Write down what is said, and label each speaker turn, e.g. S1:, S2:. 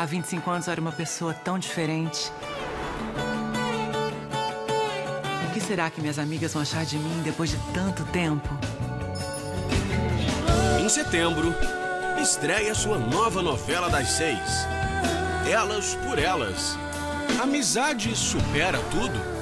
S1: Há 25 anos eu era uma pessoa tão diferente. O que será que minhas amigas vão achar de mim depois de tanto tempo?
S2: Em setembro, estreia sua nova novela das seis. Elas por Elas. Amizade supera tudo.